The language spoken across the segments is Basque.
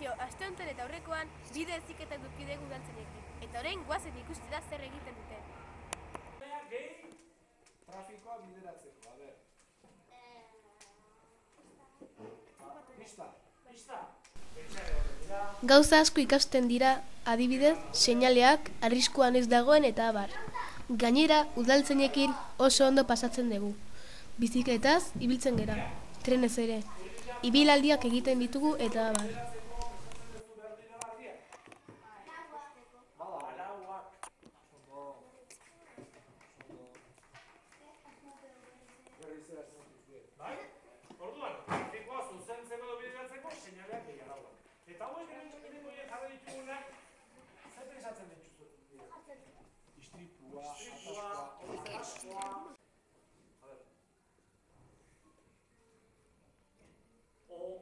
Kaixo, aste honetan eta aurrekoan bide eziketa eduki dugu udaltzainekin. Eta orain guazen ikustera zer egiten dute. gehi trafikoa bideratzeko, a ber. Pista. Pista. Gauza asko ikasten dira, adibidez, seinaleak, arriskuan ez dagoen eta abar. Gainera, udaltzainekin oso ondo pasatzen dugu. Bizikletaz, ibiltzen gera, trenez ere. Ibilaldiak egiten ditugu eta abar. Istripua, ataskoa, ataskoa. A ber. O.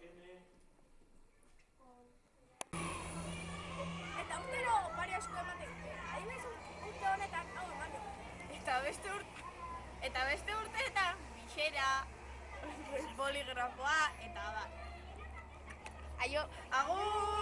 N. Eta urtero pare asko ematen. Adibidez urte honetan, hau eman. Eta beste urte, eta beste urteetan, bixera, boligrafoa, eta da. Aio, agur!